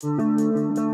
Música